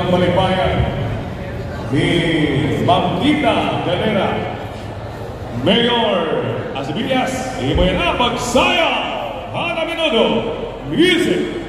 Inagong Malibayan, ni Ma'am Gita Galera, Mayor Asbilias, imo yan na pagsaya, Hana Minudo, Music!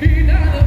Finale.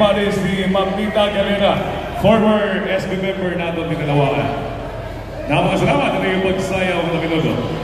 Niya Paris ni Ma'am Galera, former SB member natin din Namaga salamat na yung pagsayaw ng minuto.